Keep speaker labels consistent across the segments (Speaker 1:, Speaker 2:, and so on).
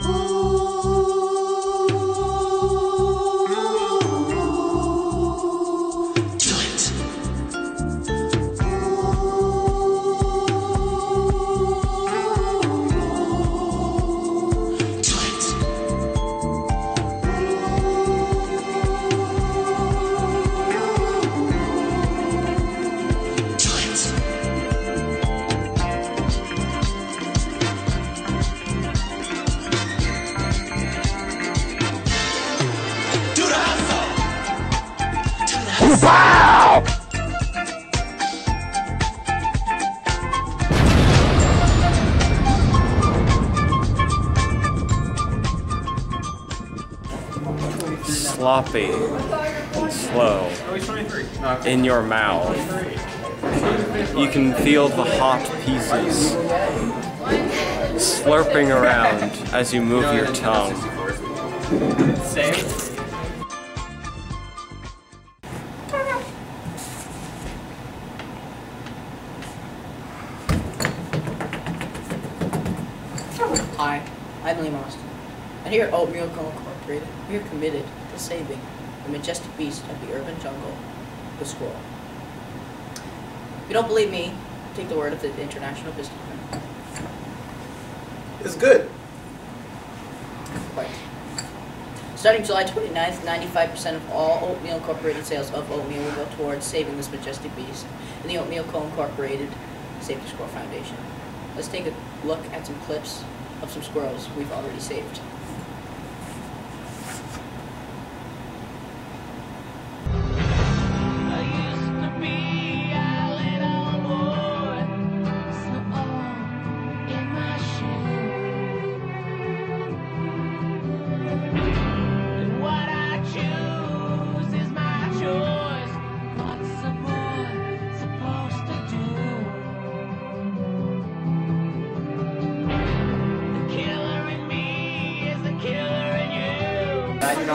Speaker 1: Ooh. Sloppy slow in your mouth. You can feel the hot pieces slurping around as you move your tongue.
Speaker 2: Hi, I'm Liam Austin, and here at Oatmeal Co. Incorporated, we are committed to saving the majestic beast of the urban jungle, the squirrel. If you don't believe me, take the word of the International Businessman.
Speaker 3: It's good.
Speaker 2: Right. Starting July 29th, 95% of all Oatmeal Incorporated sales of oatmeal will go towards saving this majestic beast in the Oatmeal Co. Incorporated the Squirrel Foundation. Let's take a look at some clips of some squirrels we've already saved.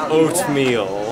Speaker 1: Oatmeal.